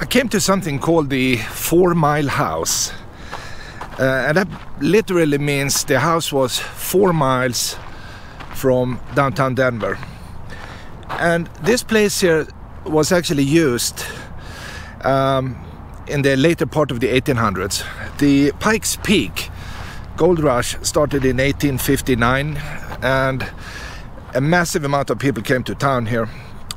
I came to something called the Four Mile House. Uh, and that literally means the house was four miles from downtown Denver. And this place here was actually used um, in the later part of the 1800s. The Pikes Peak gold rush started in 1859 and a massive amount of people came to town here.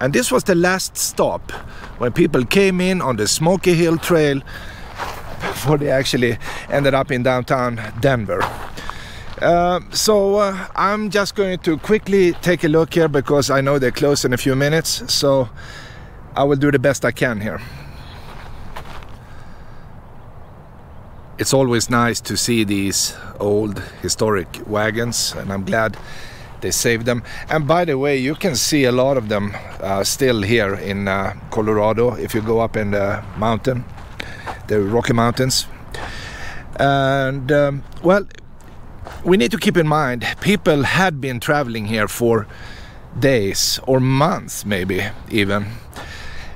And this was the last stop when people came in on the Smoky Hill Trail before they actually ended up in downtown Denver. Uh, so uh, I'm just going to quickly take a look here because I know they're close in a few minutes. So I will do the best I can here. It's always nice to see these old historic wagons and I'm glad they saved them. And by the way, you can see a lot of them uh, still here in uh, Colorado if you go up in the mountain, the Rocky Mountains. And um, well, we need to keep in mind people had been traveling here for days or months, maybe even.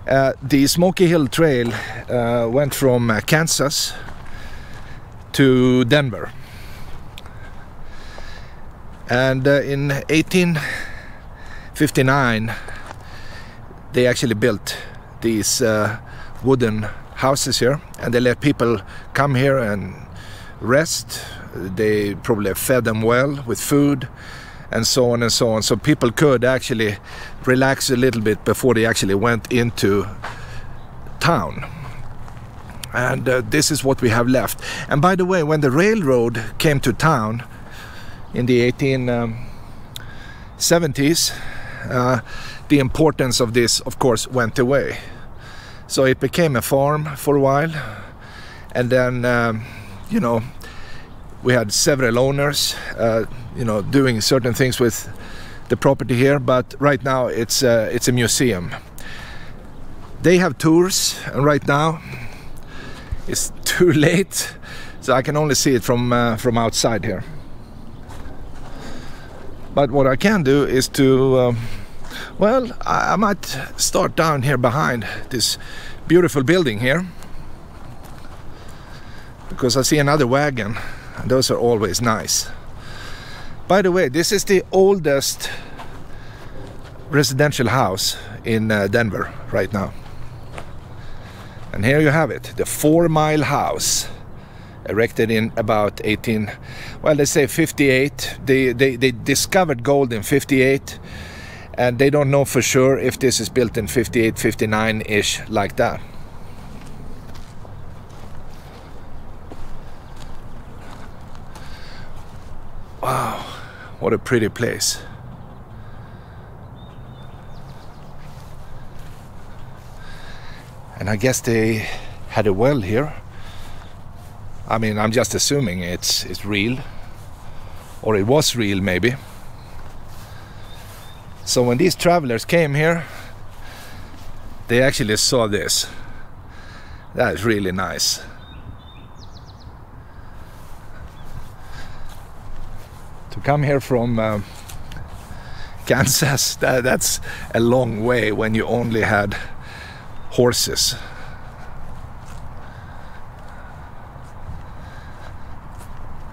Uh, the Smoky Hill Trail uh, went from uh, Kansas to Denver and uh, in 1859, they actually built these uh, wooden houses here, and they let people come here and rest. They probably fed them well with food, and so on and so on. So people could actually relax a little bit before they actually went into town. And uh, this is what we have left. And by the way, when the railroad came to town, in the 1870s, um, uh, the importance of this, of course, went away. So it became a farm for a while, and then, um, you know, we had several owners, uh, you know, doing certain things with the property here. But right now, it's uh, it's a museum. They have tours, and right now, it's too late, so I can only see it from uh, from outside here. But what I can do is to, um, well, I, I might start down here behind this beautiful building here. Because I see another wagon, and those are always nice. By the way, this is the oldest residential house in uh, Denver right now. And here you have it, the Four Mile House erected in about 18 well they say 58 they, they they discovered gold in 58 and they don't know for sure if this is built in 58 59 ish like that. Wow what a pretty place. And I guess they had a well here I mean, I'm just assuming it's it's real, or it was real maybe. So when these travelers came here, they actually saw this. That is really nice. To come here from uh, Kansas, that, that's a long way when you only had horses.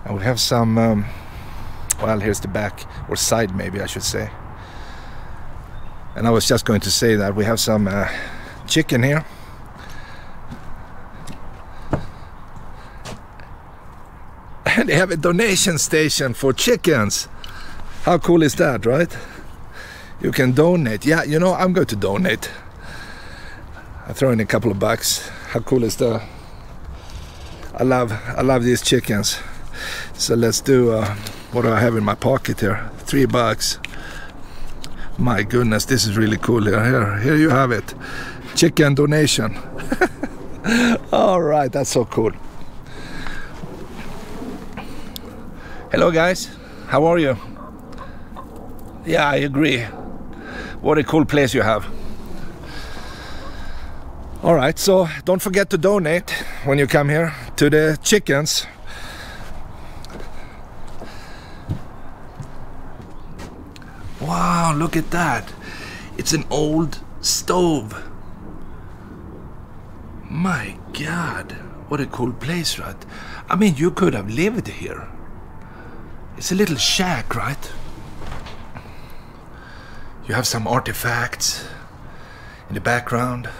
And we have some, um, well, here's the back, or side maybe I should say. And I was just going to say that we have some uh, chicken here. And they have a donation station for chickens. How cool is that, right? You can donate. Yeah, you know, I'm going to donate. I throw in a couple of bucks. How cool is that? I love I love these chickens. So let's do uh, what do I have in my pocket here? Three bucks. My goodness, this is really cool here. Here, here you have it. Chicken donation. All right, that's so cool. Hello guys, how are you? Yeah, I agree. What a cool place you have. All right, so don't forget to donate when you come here to the chickens. Wow, look at that. It's an old stove. My God, what a cool place, right? I mean, you could have lived here. It's a little shack, right? You have some artifacts in the background.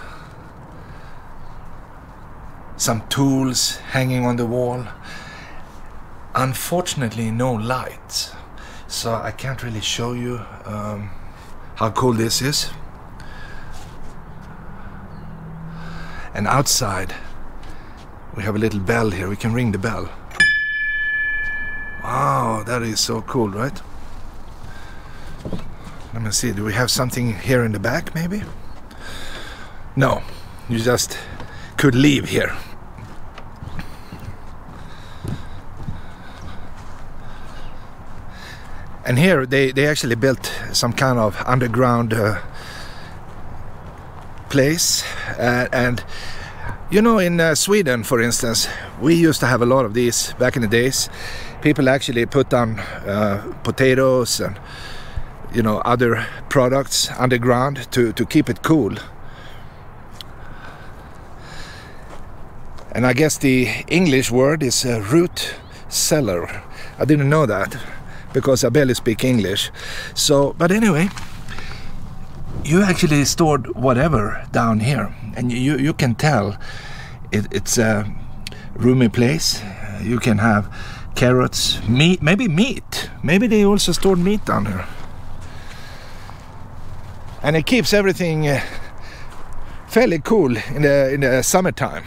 Some tools hanging on the wall. Unfortunately, no lights. So I can't really show you um, how cool this is. And outside, we have a little bell here. We can ring the bell. Wow, that is so cool, right? Let me see, do we have something here in the back maybe? No, you just could leave here. And here they, they actually built some kind of underground uh, place. Uh, and you know, in uh, Sweden, for instance, we used to have a lot of these back in the days. People actually put down uh, potatoes and you know other products underground to, to keep it cool. And I guess the English word is uh, root cellar. I didn't know that because I barely speak English. So, but anyway, you actually stored whatever down here, and you you can tell it, it's a roomy place. You can have carrots, meat, maybe meat. Maybe they also stored meat down here, and it keeps everything uh, fairly cool in the in the summertime.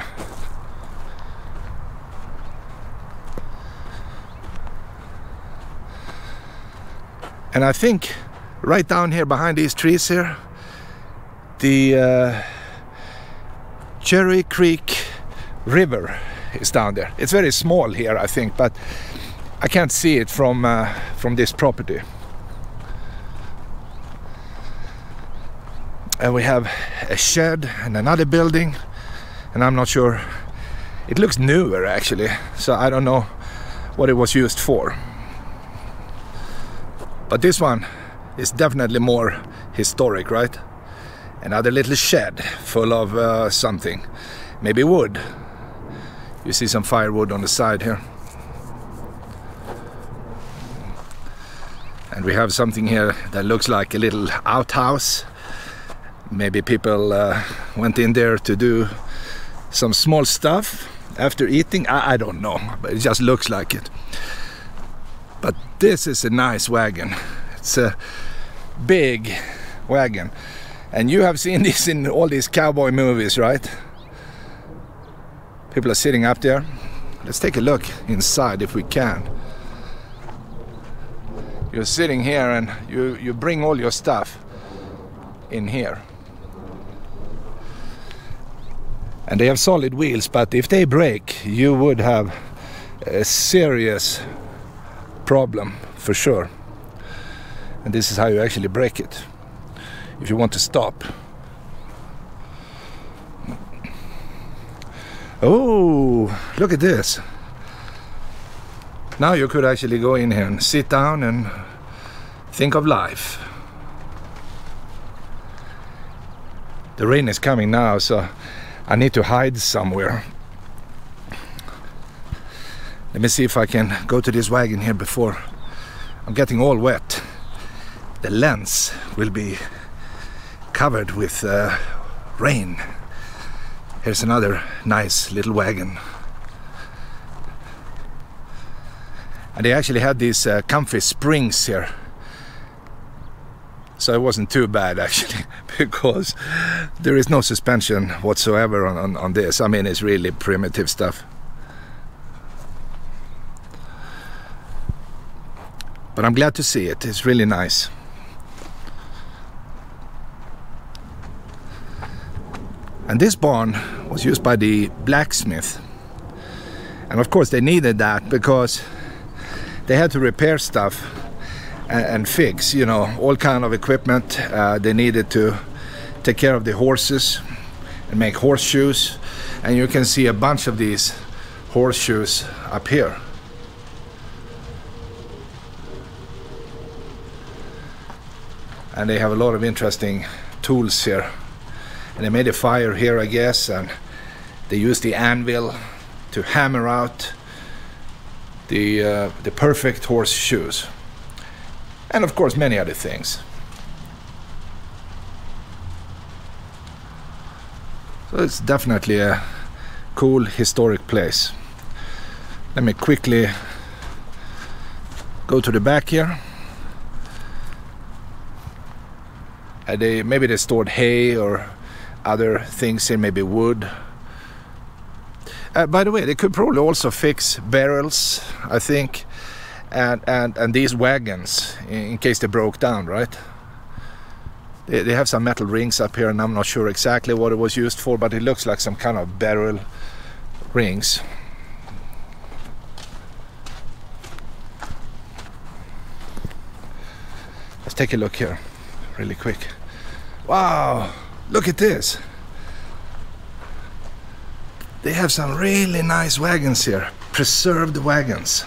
And I think right down here behind these trees here, the uh, Cherry Creek River is down there. It's very small here, I think, but I can't see it from uh, from this property. And we have a shed and another building, and I'm not sure. It looks newer actually, so I don't know what it was used for. But this one is definitely more historic, right? Another little shed full of uh, something, maybe wood. You see some firewood on the side here. And we have something here that looks like a little outhouse. Maybe people uh, went in there to do some small stuff after eating. I, I don't know, but it just looks like it. But this is a nice wagon. It's a big wagon. And you have seen this in all these cowboy movies, right? People are sitting up there. Let's take a look inside if we can. You're sitting here and you, you bring all your stuff in here. And they have solid wheels, but if they break, you would have a serious problem for sure. And this is how you actually brake it if you want to stop. Oh, look at this. Now you could actually go in here and sit down and think of life. The rain is coming now, so I need to hide somewhere. Let me see if I can go to this wagon here before I'm getting all wet. The lens will be covered with uh, rain. Here's another nice little wagon. And they actually had these uh, comfy springs here. So it wasn't too bad actually, because there is no suspension whatsoever on, on, on this. I mean, it's really primitive stuff. But I'm glad to see it. It's really nice. And this barn was used by the blacksmith. And of course they needed that because they had to repair stuff and, and fix, you know, all kind of equipment. Uh, they needed to take care of the horses and make horseshoes. And you can see a bunch of these horseshoes up here. And they have a lot of interesting tools here and they made a fire here I guess and They used the anvil to hammer out the, uh, the perfect horseshoes. And of course, many other things. So it's definitely a cool historic place. Let me quickly go to the back here. Uh, they maybe they stored hay or other things in maybe wood. Uh, by the way, they could probably also fix barrels, I think, and and and these wagons in, in case they broke down, right? They, they have some metal rings up here, and I'm not sure exactly what it was used for, but it looks like some kind of barrel rings. Let's take a look here, really quick. Wow, look at this. They have some really nice wagons here, preserved wagons.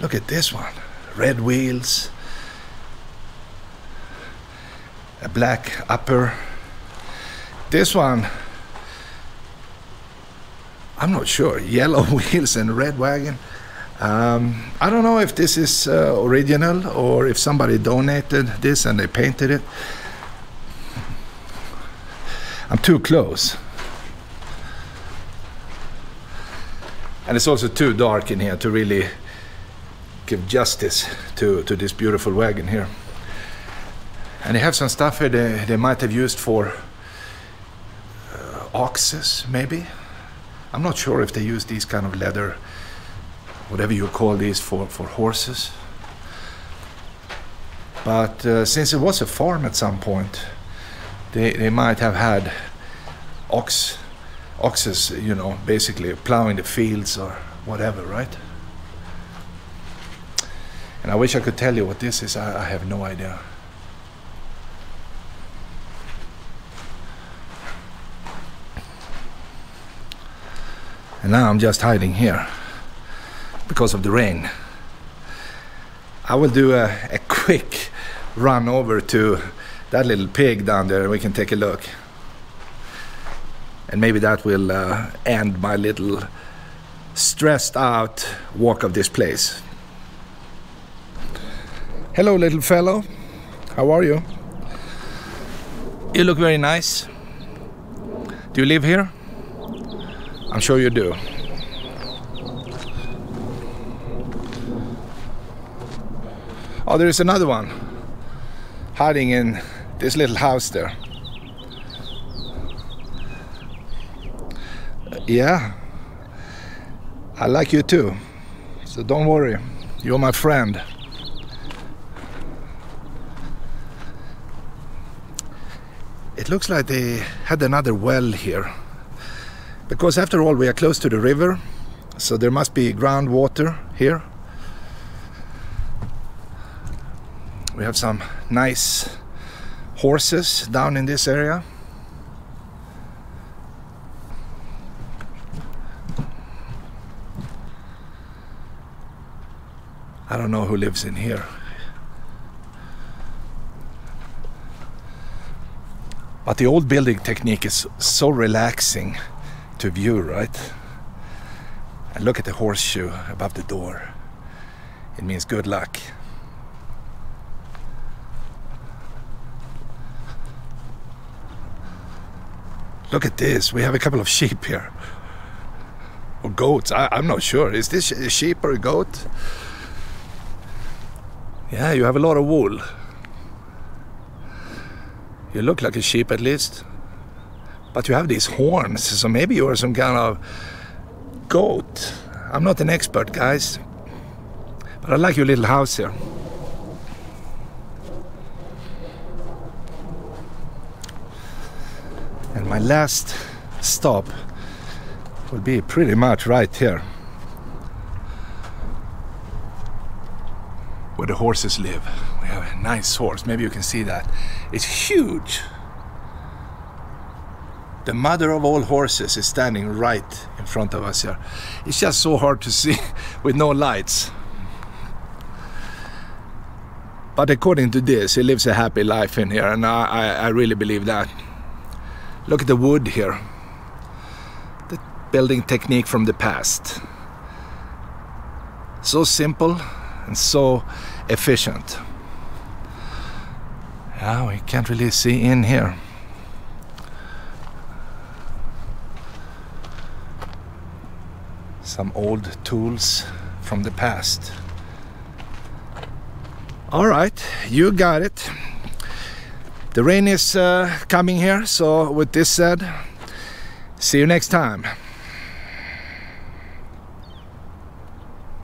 Look at this one, red wheels, a black upper. This one, I'm not sure, yellow wheels and red wagon. Um, I don't know if this is uh, original or if somebody donated this and they painted it. I'm too close. And it's also too dark in here to really give justice to, to this beautiful wagon here. And they have some stuff here they, they might have used for uh, oxes, maybe. I'm not sure if they use these kind of leather, whatever you call these, for, for horses. But uh, since it was a farm at some point, they, they might have had ox, oxes, you know, basically plowing the fields or whatever, right? And I wish I could tell you what this is. I, I have no idea. And now I'm just hiding here because of the rain. I will do a, a quick run over to that little pig down there and we can take a look. And maybe that will uh, end my little stressed out walk of this place. Hello, little fellow. How are you? You look very nice. Do you live here? I'm sure you do. Oh, there is another one hiding in this little house there. Yeah, I like you too. So don't worry, you're my friend. It looks like they had another well here. Because after all, we are close to the river, so there must be groundwater here. We have some nice horses down in this area. I don't know who lives in here. But the old building technique is so relaxing to view, right? And look at the horseshoe above the door. It means good luck. Look at this. We have a couple of sheep here. Or goats. I, am not sure. Is this a sheep or a goat? Yeah, you have a lot of wool. You look like a sheep at least. But you have these horns, so maybe you're some kind of goat. I'm not an expert, guys. But I like your little house here. And my last stop will be pretty much right here. Where the horses live. We have a nice horse, maybe you can see that. It's huge. The mother of all horses is standing right in front of us here. It's just so hard to see with no lights. But according to this, he lives a happy life in here, and I, I, I really believe that. Look at the wood here. The building technique from the past. So simple and so efficient. Yeah, we can't really see in here. Some old tools from the past. All right, you got it. The rain is uh, coming here, so with this said, see you next time.